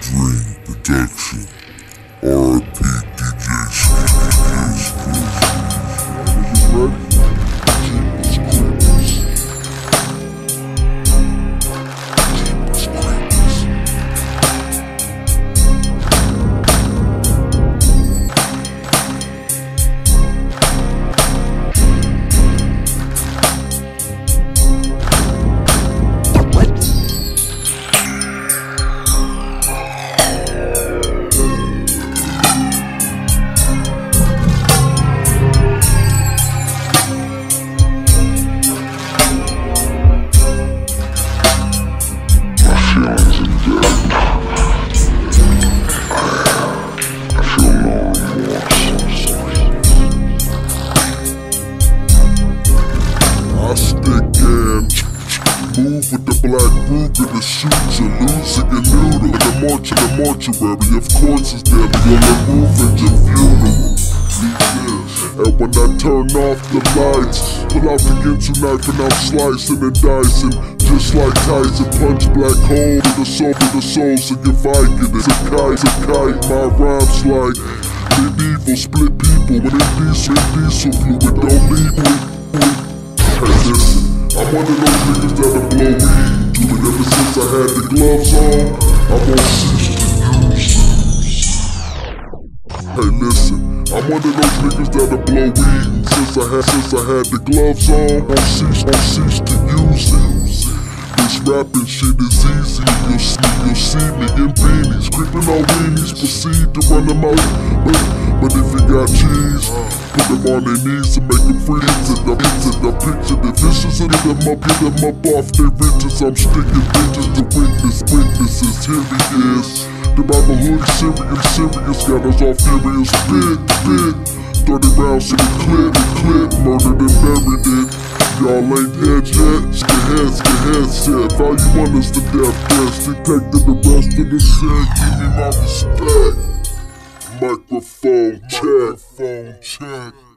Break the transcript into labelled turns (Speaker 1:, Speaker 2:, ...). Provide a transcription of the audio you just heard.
Speaker 1: Dream Production. RIP move with the black group in the shoots and losing your noodle. In the march in the mortuary, of course, there. The only move at your funeral. And when I turn off the lights, pull out the Ginsu knife and I'm slicing and dicing. Just like Tyson, punch black hole in the soul of the soul, so you Viking it. It's a kite, it's a kite, my rhymes like medieval split people when it diesel, diesel fluid don't need me. Hey listen, I'm one of since I had the gloves on, I'm on cease to use them. Hey listen, I'm one of those niggas that'll blow weed Since I had, since I had the gloves on, on cease, on cease to use it this rapping shit is easy. You'll see, you'll see me in beanies, creeping on weenies, proceed to run them out. But, but if you got cheese, them on their knees and make them freeze. And I'm into the picture, the vicious, and them up, get them up off their riches. I'm sticking bitches to witness, witnesses. Here he is. The Bible hood is serious, serious, got us all furious. Big, big. 30 rounds in the clip, clip, murdered and buried it. Y'all ain't dead yet, get heads, get heads set. Value one is the death threats. Detected the rest of the set, give me my respect. Microphone check. Microphone check.